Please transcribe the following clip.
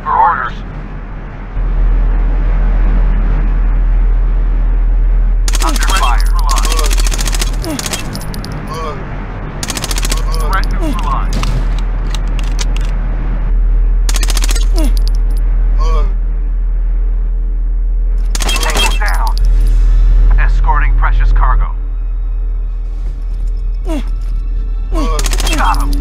waiting for orders. Under fire. Threat neutralized. Escorting precious cargo. Got him.